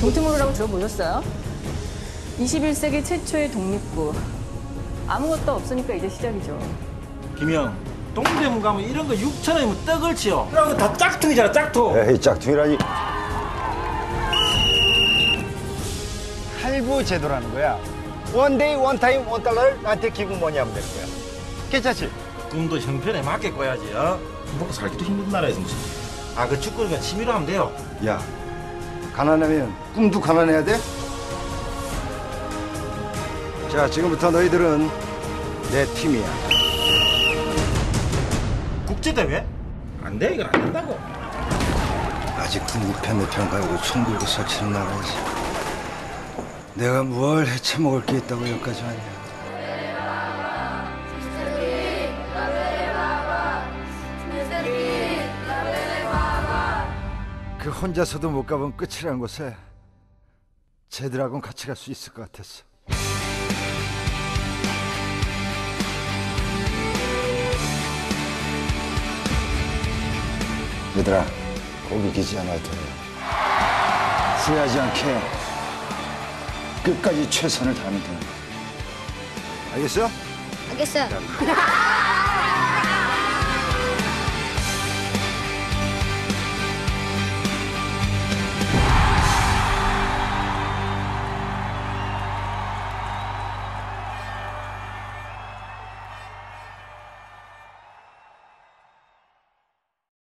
동티모르라고 들어보셨어요? 21세기 최초의 독립국. 아무것도 없으니까 이제 시작이죠. 김영, 동대문 가면 이런 거 6천 원이면 떡을 치요. 그럼 다 짝퉁이잖아, 짝퉁. 에이, 짝퉁이라니. 할부 제도라는 거야. 원데이 원타임 원달러를 나한테 give money 하면 되는 거야. 괜찮지? 꿈도 형편에 맞게 꿔야지, 어? 먹고 살기도 힘든 나라에서 무슨. 아, 그 축구니까 취미로 하면 돼요. 야 가난하면 꿈도 가난해야 돼? 자 지금부터 너희들은 내 팀이야 국제대회? 안 돼, 이건 안 된다고. 아직도 네편 내편 가지고 총 들고 설치는 나라에서 내가 뭘 해쳐먹을 게 있다고 여기까지 왔냐? 그 혼자서도 못 가본 끝이라는 곳에 쟤들하고는 같이 갈 수 있을 것 같았어. 얘들아 거기 기지 않아도 돼 후회하지 않게 끝까지 최선을 다하면 되는 거야 알겠어? 알겠어요.